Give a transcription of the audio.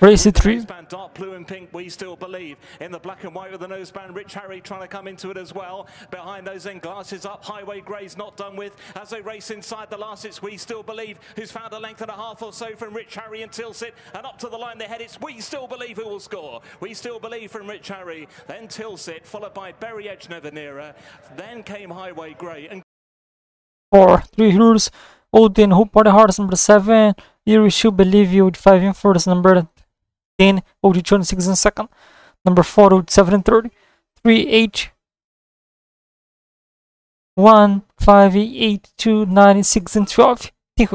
Race it three. Noseband, dark blue and pink, we still believe. In the black and white with the noseband, Rich Harry trying to come into it as well. Behind those then glasses up, Highway Grey's not done with. As they race inside the last, it's We Still Believe, who's found a length and a half or so from Rich Harry and Tilsit. And up to the line they head, it's We Still Believe who will score. We Still Believe from Rich Harry, then Tilsit, followed by Berry Edge Nevanera. Then came Highway Grey and Four, three heroes. Odin, Hope Party Hearts number seven. Here We Still Believe you with five in first. Number ten, oh, OD twenty six in second. Number four, OD seven and thirty. Three H. One, five, eight, two, nine, six, and twelve. Think